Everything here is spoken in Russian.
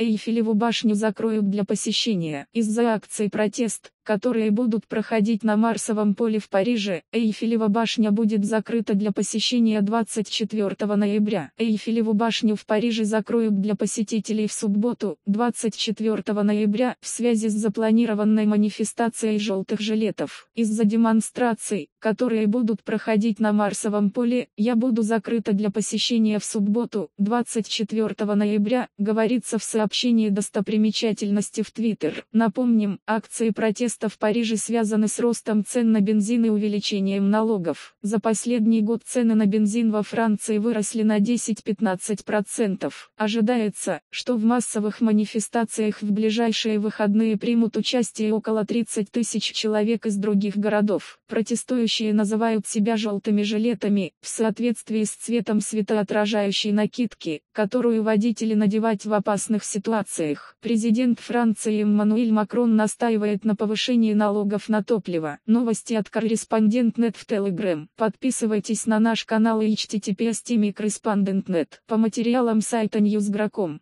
Эйфелеву башню закроют для посещения. Из-за акций протест, которые будут проходить на Марсовом поле в Париже, Эйфелева башня будет закрыта для посещения 24 ноября. Эйфелеву башню в Париже закроют для посетителей в субботу, 24 ноября, в связи с запланированной манифестацией желтых жилетов. Из-за демонстраций, которые будут проходить на Марсовом поле, я буду закрыта для посещения в субботу, 24 ноября, говорится в сообщении достопримечательности в Твиттер. Напомним, акции протеста протеста в Париже связаны с ростом цен на бензин и увеличением налогов. За последний год цены на бензин во Франции выросли на 10-15%. Ожидается, что в массовых манифестациях в ближайшие выходные примут участие около 30 тысяч человек из других городов. Протестующие называют себя желтыми жилетами, в соответствии с цветом светоотражающей накидки, которую водители надевать в опасных ситуациях. Президент Франции Эммануэль Макрон настаивает на повышении повышении налогов на топливо. Новости от корреспондент.нет в Telegram. Подписывайтесь на наш канал и https По материалам сайта Newsgro.com.